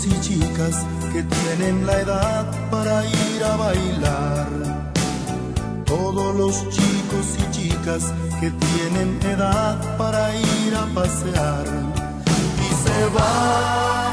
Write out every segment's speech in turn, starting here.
chicos y chicas que tienen la edad para ir a bailar. Todos los chicos y chicas que tienen edad para ir a pasear. Y se van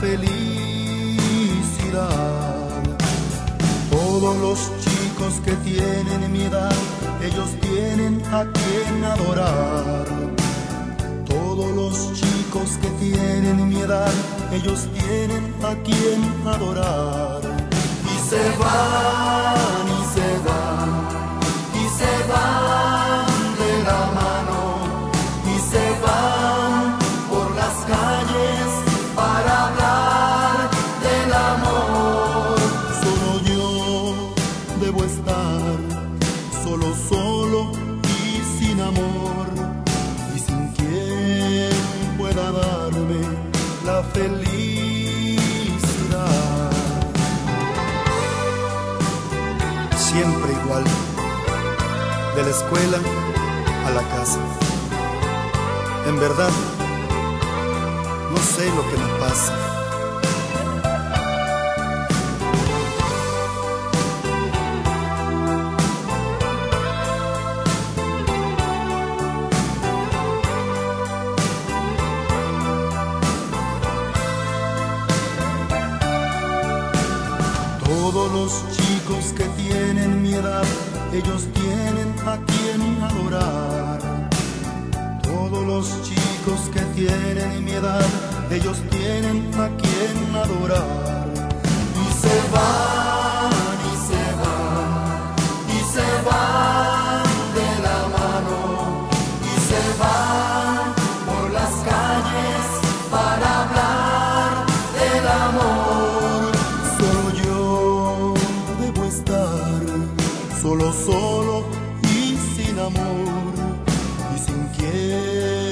felicidad. Todos los chicos que tienen mi edad, ellos tienen a quien adorar. Todos los chicos que tienen mi edad, ellos tienen a quien adorar. Y se van, y sin quien pueda darme la felicidad. Siempre igual, de la escuela a la casa. En verdad, no sé lo que me pasa. Todos los chicos que tienen mi edad, ellos tienen a quien adorar. Todos los chicos que tienen mi edad, ellos tienen a quien adorar. Y se va solo, solo y sin amor y sin quien.